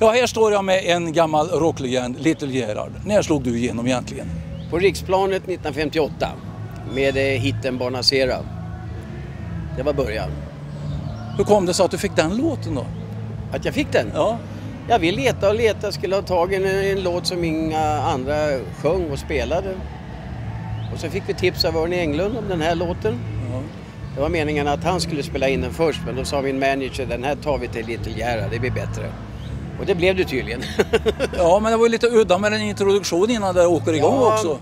Ja, här står jag med en gammal rocklegend, Little Gerhard. När slog du igenom egentligen? På riksplanet 1958 med eh, hitten Bonacera. Det var början. Hur kom det sig att du fick den låten då? Att jag fick den? Ja, Jag vill leta och leta, skulle ha tagit en, en låt som inga andra sjöng och spelade. Och så fick vi tips av Örne Englund om den här låten. ja. Det var meningen att han skulle spela in den först men då sa min manager den här tar vi till Little Gerhard, det blir bättre. Och det blev det tydligen. ja men det var ju lite udda med en introduktion innan det åker igång Ja. också.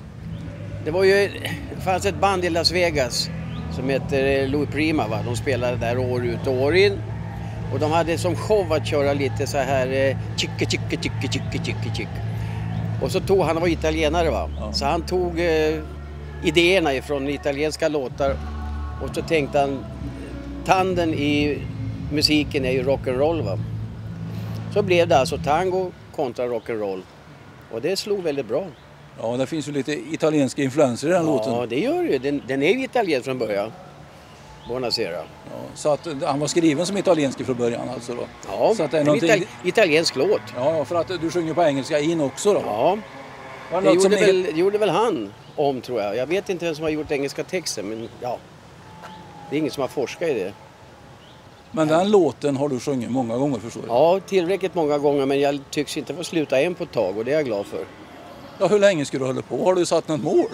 Det var ju, det fanns ett band i Las Vegas som heter Louis Prima. Va? De spelade där år ut och år in. Och de hade som show att köra lite så här eh, chicka chicka chicka chicka chicka chick. Och så tog han, var italienare va, Ja. så han tog eh, idéerna ifrån italienska låtar och så tänkte han tanden i musiken är ju rock'n'roll va. Så blev det alltså tango kontra rock'n'roll. Och det slog väldigt bra. Ja, det finns ju lite italienska influenser i den Ja, låten. det gör det ju. Den, den är ju italiensk från början. Buonasera. Ja, så att eh, han var skriven som italiensk från början alltså då. Ja, Så att det är en någonting- itali- italiensk låt. Ja, för att du sjunger på engelska in också då. Ja, det som gjorde ni- väl, det gjorde väl han om tror jag. Jag vet inte vem som har gjort engelska texten men ja. Det är ingen som har forskat i det. Men den låten har du sjungit många gånger förstår jag. Ja, tillräckligt många gånger men jag tycks inte få sluta en på ett tag och det är jag glad för. Ja, hur länge ska du hålla på? Har du satt något mål?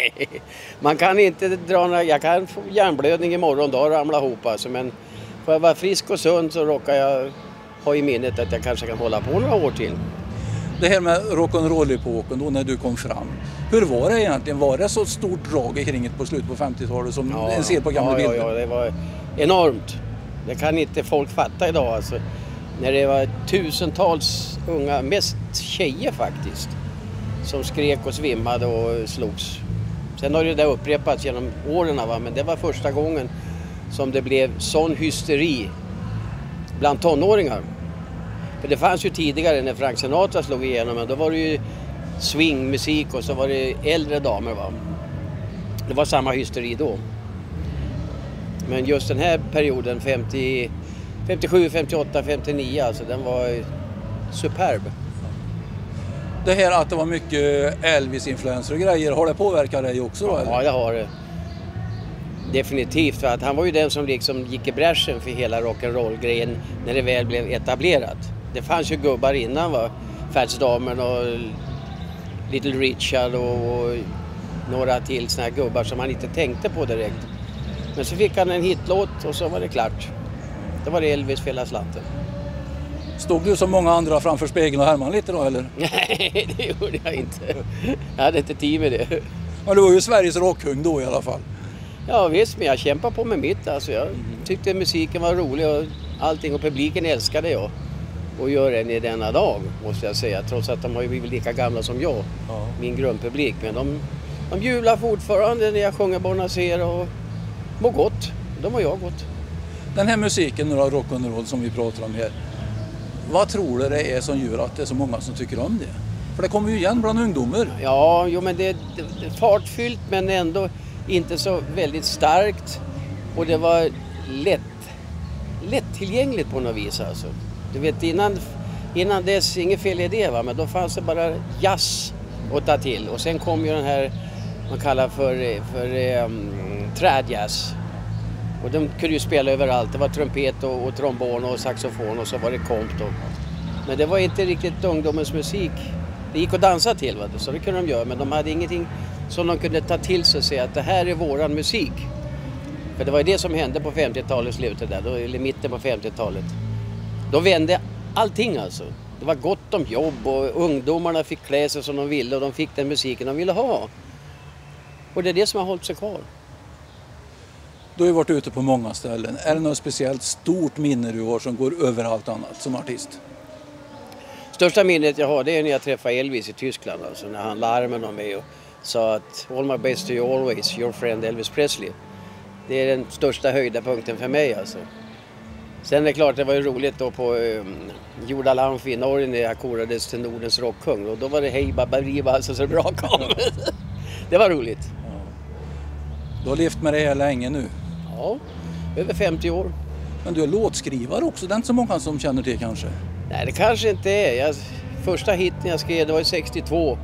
Man kan inte dra några, jag kan få hjärnblödning imorgon dag och ramla ihop alltså men får jag vara frisk och sund så råkar jag ha i minnet att jag kanske kan hålla på några år till. Det här med rock'n'roll-epoken då när du kom fram. Hur var det egentligen? Var det så stort drag kring det på slutet på 50-talet som en ser på gamla ja, bilder? Ja, ja, det var enormt. Det kan inte folk fatta idag alltså. När det var tusentals unga, mest tjejer faktiskt, som skrek och svimmade och slogs. Sen har det där upprepats genom åren va? men det var första gången som det blev sån hysteri bland tonåringar. För det fanns ju tidigare när Frank Sinatra slog igenom, men då var det ju swingmusik och så var det äldre damer. Va? Det var samma hysteri då. Men just den här perioden, 50, 57, 58, 59, alltså den var superb. Det här att det var mycket Elvis-influenser och grejer, har det påverkat dig också då? eller? Ja, det har det. Definitivt, för att han var ju den som liksom gick i bräschen för hela rock'n'roll-grejen när det väl blev etablerat. Det fanns ju gubbar innan va, Fats Damen och Little Richard och, och några till såna här gubbar som man inte tänkte på direkt. Men så fick han en hitlåt och så var det klart. Då var det Elvis för hela slanten. Stod du som många andra framför spegeln och härmade lite då eller? Nej, det gjorde jag inte. Jag hade inte tid med det. Men du var ju Sveriges rockhung då i alla fall. Ja visst, men jag kämpar på med mitt. Alltså, jag tyckte musiken var rolig och allting och publiken älskade jag. Och gör än i denna dag, måste jag säga. Trots att de har ju blivit lika gamla som jag, Ja. min grundpublik. Men de, de jublar fortfarande när jag sjunger Bonacera och mår gott. De och jag gott. Den här musiken nu då, rock'n'roll som vi pratar om här. Vad tror du det är som gör att det är så många som tycker om det? För det kommer ju igen bland ungdomar. Ja, jo men det är fartfyllt men ändå inte så väldigt starkt. Och det var lätt, lättillgängligt på något vis alltså. Du vet innan, innan dess, inget fel i det va, men då fanns det bara jazz att ta till. Och sen kom ju den här man kallar för, för um, trädjazz. Och de kunde ju spela överallt. Det var trumpet och, och trombon och saxofon och så var det komp då. Men det var inte riktigt ungdomens musik. Det gick att dansa till, va? så det kunde de göra. Men de hade ingenting som de kunde ta till sig och säga att det här är våran musik. För det var ju det som hände på 50-talet, slutet där, då, eller mitten på 50-talet. Då vände allting alltså. Det var gott om jobb och ungdomarna fick klä sig som de ville och de fick den musiken de ville ha. Och det är det som har hållit sig kvar. Du har ju varit ute på många ställen. Är det något speciellt stort minne du har som går över allt annat som artist? Största minnet jag har det är när jag träffade Elvis i Tyskland. Alltså när han la armen om mig och sa att All my best to you always, your friend Elvis Presley. Det är den största höjdapunkten för mig alltså. Sen är det klart, det var ju roligt då på um, Jorda Lamfi i Norge när jag korades till Nordens rockkung. Och då var det hej babariba alltså så bra kom. det var roligt. Du har levt med det här länge nu. Ja, över 50 år. Men du är låtskrivare också, det är inte så många som känner till kanske. Nej, det kanske inte är. Jag, första hitten jag skrev det var 62.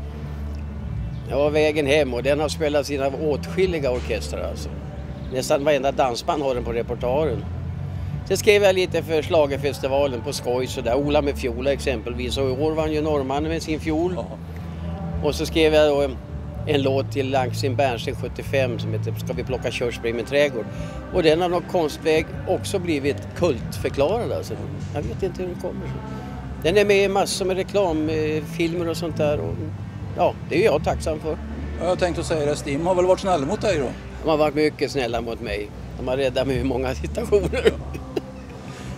Det var Vägen hem och den har spelats in av åtskilliga orkestrar alltså. Nästan varenda dansband har den på repertoaren. Sen skrev jag lite för Schlagerfestivalen på skoj sådär. Ola med fiola exempelvis och i år vann ju norrmannen med sin fiol. Och så skrev jag då en, låt till Langsin Bernsten 75 som heter Ska vi plocka körsbär i min trädgård. Och den har någon konstväg också blivit kultförklarad alltså. Jag vet inte hur det kommer sig. Den är med i massor med reklamfilmer och sånt där. Och, ja, det är jag tacksam för. Jag tänkte säga det, Stim har väl varit snäll mot dig då? De har varit mycket snälla mot mig. De har räddat mig i många situationer.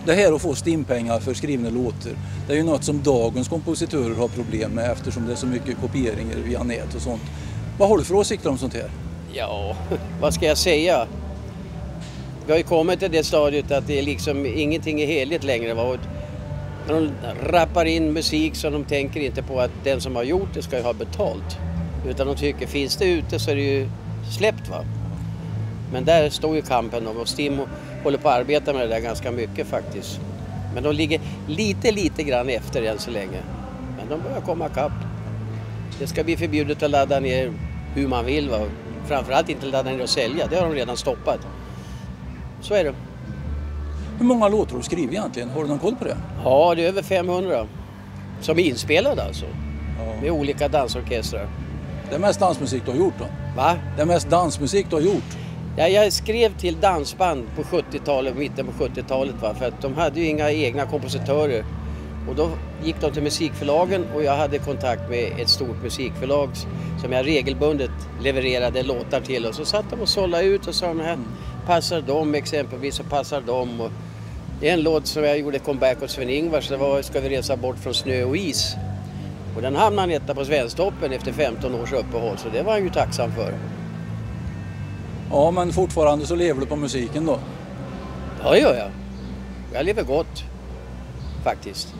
Det här att få stimpengar för skrivna låtar, det är ju något som dagens kompositörer har problem med eftersom det är så mycket kopieringar via nät och sånt. Vad har du för åsikter om sånt här? Ja, vad ska jag säga? Vi har ju kommit till det stadiet att det är liksom ingenting är heligt längre. Va? När de rappar in musik så de tänker inte på att den som har gjort det ska ju ha betalt. Utan de tycker, finns det ute så är det ju släppt va. Men där står ju kampen om och Stim håller på att arbeta med det där ganska mycket faktiskt. Men de ligger lite, lite grann efter än så länge. Men de börjar komma ikapp. Det ska bli förbjudet att ladda ner hur man vill. Va? Framförallt inte ladda ner och sälja, det har de redan stoppat. Så är det. Hur många låtar har du skrivit egentligen? Har du någon koll på det? Ja, det är över 500. Som är inspelade alltså. Ja. Med olika dansorkestrar. Det är mest dansmusik du har gjort då? Va? Det är mest dansmusik du har gjort? Ja, jag skrev till dansband på 70-talet, mitten på 70-talet va, för att de hade ju inga egna kompositörer. Och då gick de till musikförlagen och jag hade kontakt med ett stort musikförlag som jag regelbundet levererade låtar till och så satt de och sållade ut och sa de här passar dem exempelvis och passar dem. Och en låt som jag gjorde comeback hos Sven-Ingvars, det var Ska vi resa bort från snö och is. Och den hamnade han etta på Svensktoppen efter 15 års uppehåll så det var han ju tacksam för. Ja, men fortfarande så lever du på musiken då? Ja, det gör jag. Jag lever gott. Faktiskt.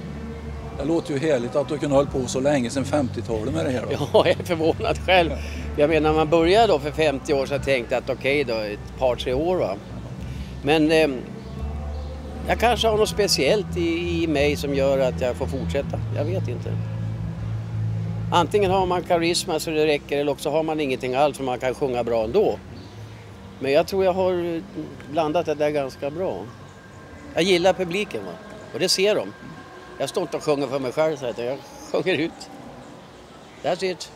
Det låter ju härligt att du kunde hålla på så länge sedan 50-talet med det här då. Ja, jag är förvånad själv. Jag menar, när man började då för 50 år sedan tänkte jag att okej då, ett par tre år va. Men eh, jag kanske har något speciellt i, i mig som gör att jag får fortsätta. Jag vet inte. Antingen har man karisma så det räcker eller också har man ingenting alls för man kan sjunga bra ändå. Men jag tror jag har blandat det där ganska bra. Jag gillar publiken va? och det ser de. Jag står inte och sjunger för mig själv så att jag sjunger ut. That's it.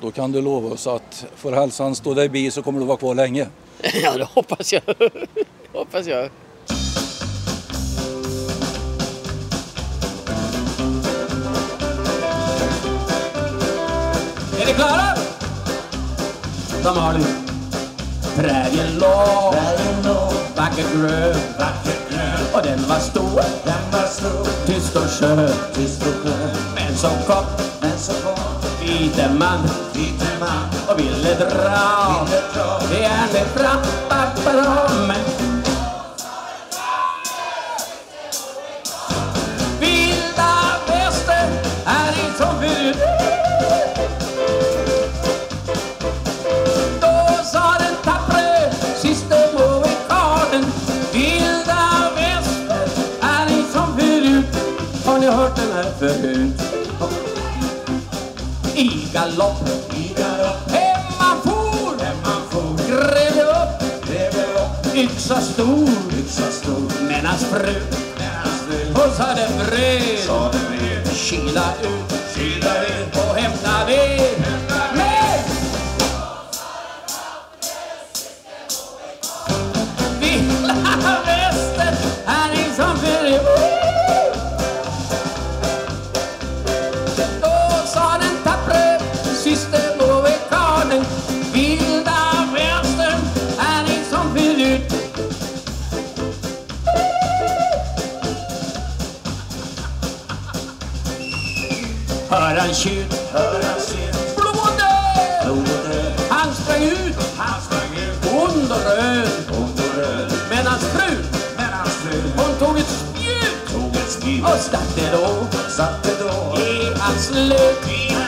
Då kan du lova oss att får hälsan stå dig bi så kommer du vara kvar länge. Ja, det hoppas jag. Hoppas jag. Är ni klara? De har nu. Prärien låg, vackert grön, och den var stor, tyst och skön, tyst och skön, Men så kom, men så kom, vite man, vite man och ville dra. Ville dra. Det är det fram, pappa, men den här förut? I galopp, hemma for, grävde upp, yxa stor, men hans fru, hon sa det vred, kila ut spjut och satte då i hans lök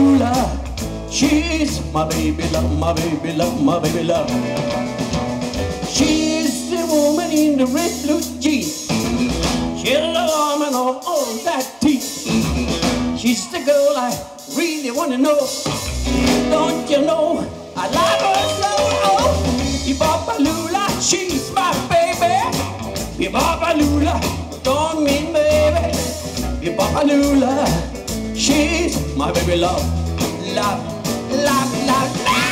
Bebop-balula, kyss my baby love, my baby love, my baby love. She's the woman in the red blue jeans. She's the woman of all that teeth. She's the girl I really wanna know. Don't you know I love her so? Oh, Bebop-a-lula, she's my baby. Bebop-a-lula, don't mean baby. Bebop-a-lula, she's my baby love. Love, love, love, love.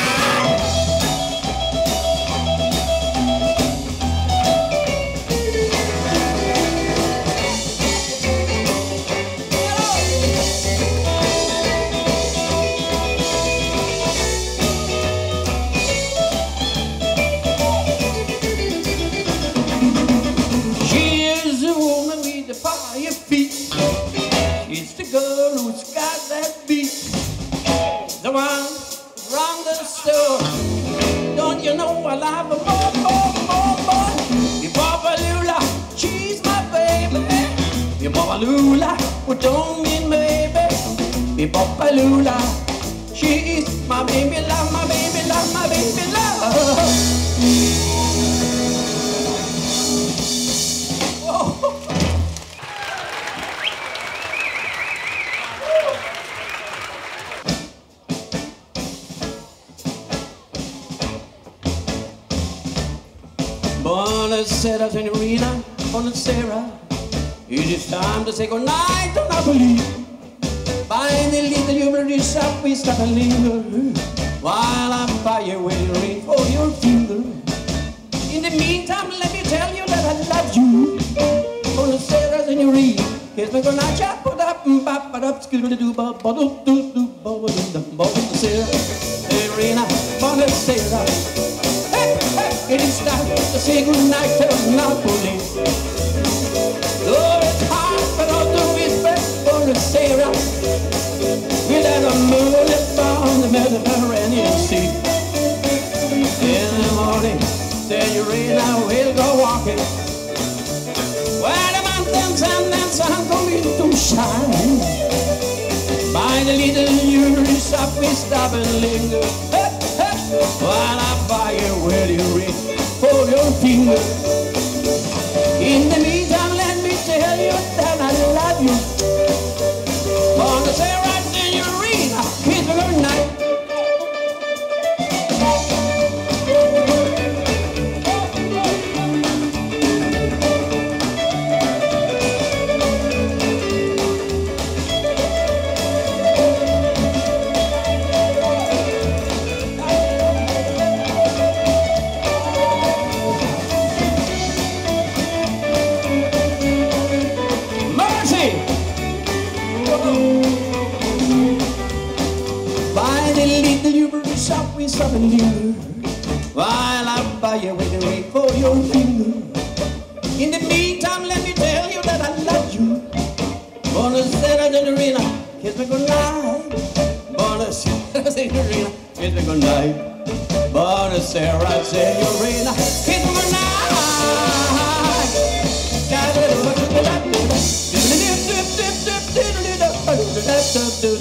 Sarah. It is time to say goodnight to Napoli. Finally, little you will reach up with a linger while I'm by your way, ring for your finger. In the meantime, let me tell you that I love you. For the Sarah's in your ring. Here's my goodnight chat, put up mm, and bop, but up, skidoo doo bop, ba doo doo doo ba ba doo dum ba ba Sarah. Hey, Sarah. Hey, hey, it is time to say goodnight to Napoli. Without a moon upon the Mediterranean Sea. In the morning, Senorita will go walking. Where the mountains and the sun going to shine. By the little Uris up, we stop and linger. While I buy a wedding ring for your finger. In the doing something new While I'm by your way to wait for your finger. In the meantime, let me tell you that I love you. Bona sera signorina, kiss me goodnight. Bona sera signorina, kiss me goodnight Bona sera signorina, kiss me goodnight. Got a little rush to that Dip, dip, dip, dip, dip, dip, dip, dip, dip, dip, dip, dip, dip, dip, dip, dip,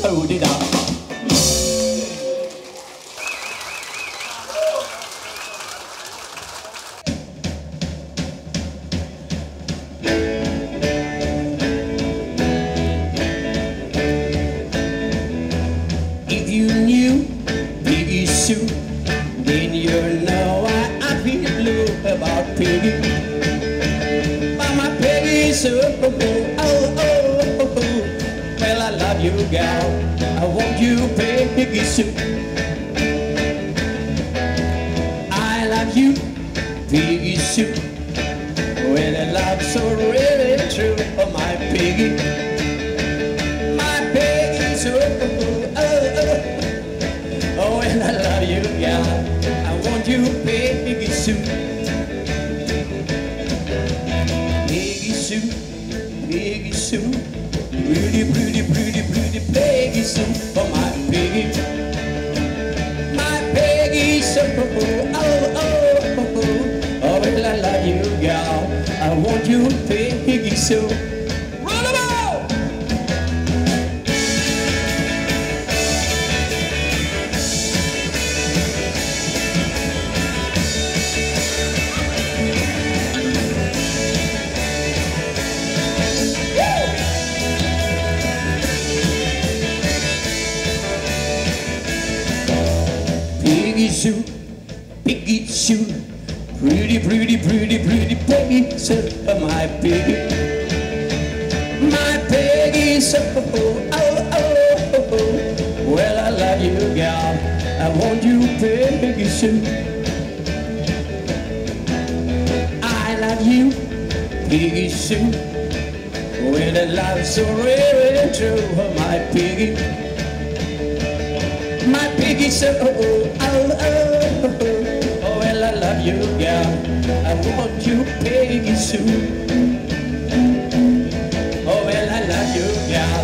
Mama Peggy, so oh, oh, oh, oh, oh. Well, I love you, gal. I want you, Peggy Sue. I love you, Peggy Sue. Well, I love's so really true, oh my Peggy. My Peggy, so oh, oh, oh. Oh, and I love you, gal. I want you, Peggy Sue. seu Peggy I love you, Piggy Sue. With a love so really true, oh, my piggy. My piggy said, oh, oh, oh, oh, oh, oh, well, I love you, gal. I want you, Peggy Sue. Oh, well, I love you, gal.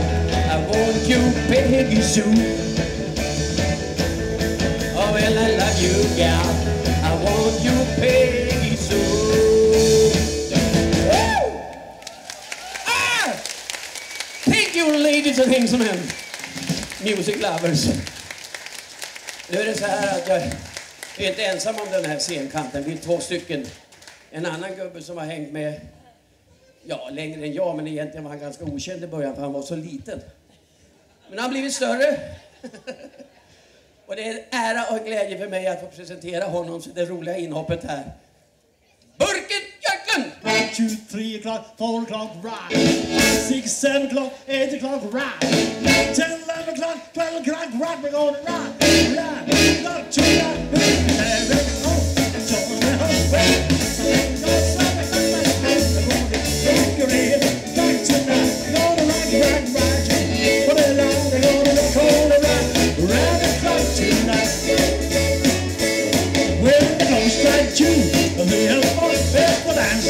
I want you, Peggy Sue. You, got, I want you, Peggy Sue. Woo! Ah! Thank you, ladies and gentlemen. Music lovers. Nu är det så här att jag är inte ensam om den här scenkanten. Vi är två stycken. En annan gubbe som har hängt med, ja längre än jag, men egentligen var han ganska okänd i början för han var så liten. Men han har blivit större. Och det är en ära och en glädje för mig att få presentera honom, så det roliga inhoppet här. Burken Jöken! One, two, three o'clock, four o'clock, rock. 6, 7 o'clock, eight o'clock, rock! Ten, eleven o'clock, twelve o'clock, rock! We're gonna rock, right. Not to that, eleven, oh, join me home, well. Don't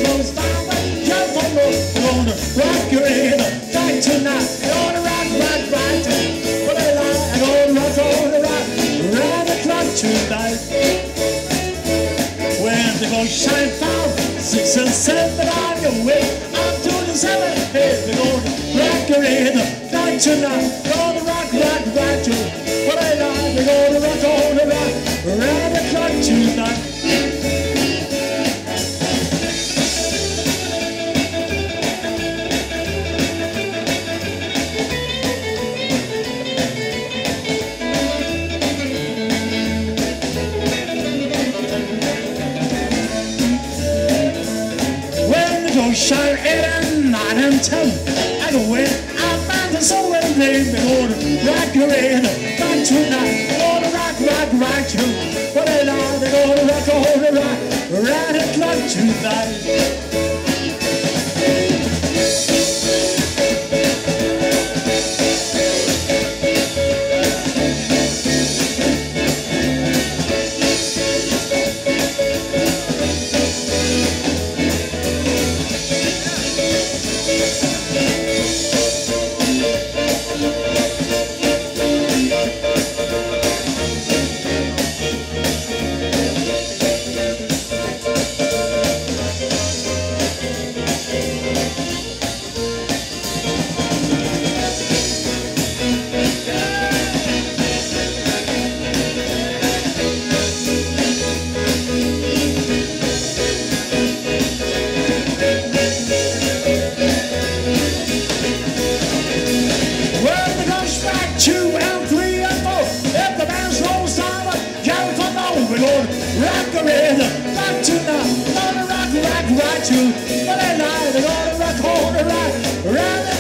the dance floor is fine, but jump the gonna rock. Gonna rock, rock, rock, on, gonna rock the clock tonight. When the ghost shine five, six and seven on your way, up to the seven, hey, we're gonna rock your head back tonight. rockering. Rock tonight, gonna rock, rock, rock you. Monday night, gonna rock, gonna rock, rock.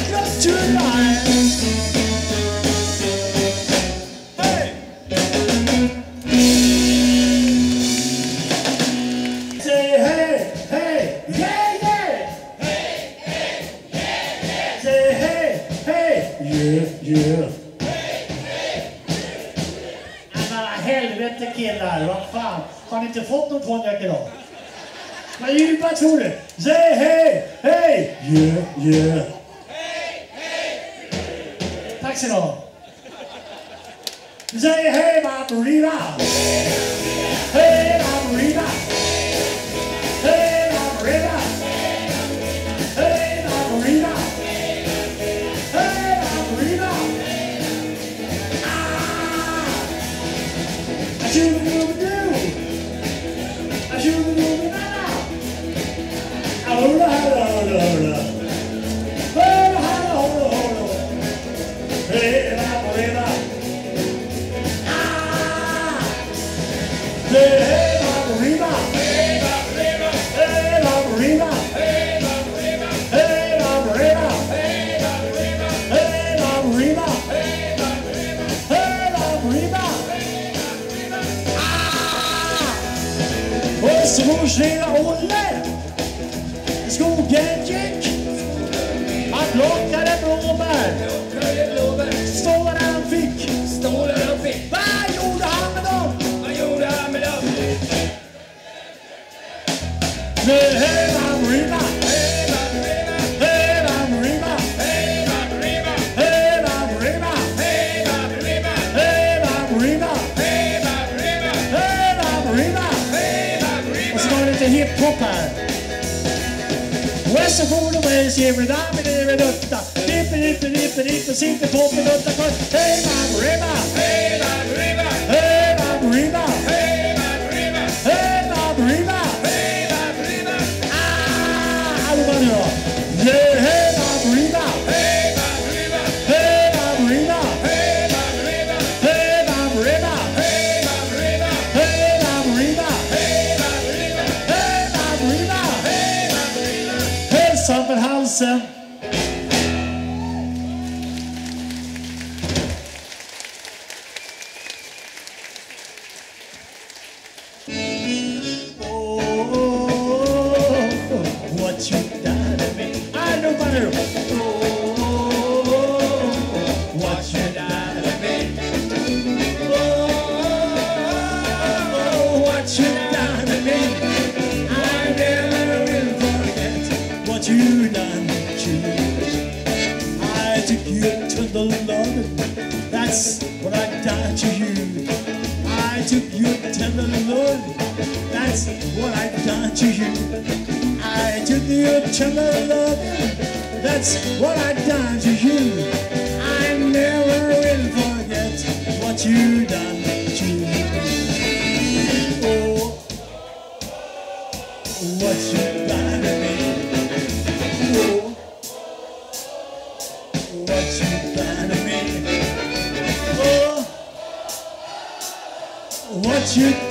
Djupa tror dipper, dipper, sitter på min dutta kvar. Hej Marina. Hej Marina. Hej Hälsan what I took you to the Lord. That's what I done to you. I never will forget what you done to me. Oh, what you done to me. Oh, what you done to me. Oh, what you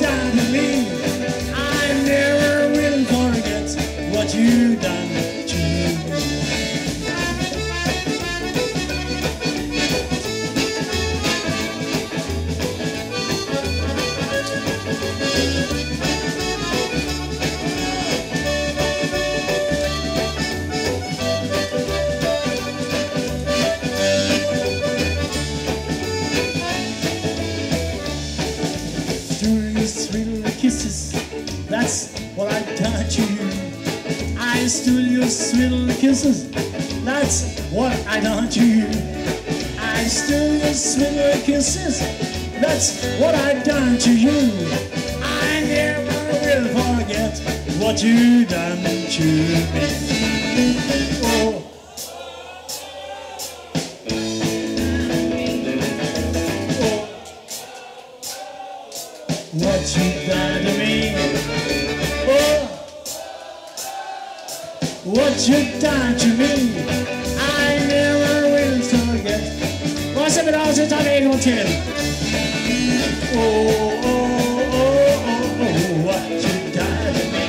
your sweet little kisses. That's what I done to you. I stole your sweet little kisses. That's what I done to you. I never will forget what you done to me. Done to me. I never will forget. Vi då? Så tar vi en gång till. Oh, oh, oh, oh, oh, what you done to me.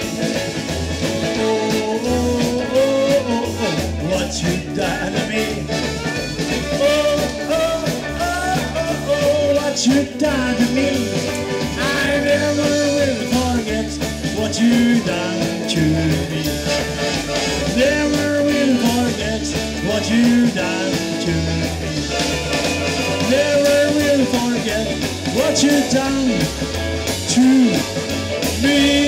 Oh, oh, oh, oh, oh, what you done to me. Oh, oh, oh, oh, oh, what you done to me. I never will forget what you done what what you done to me.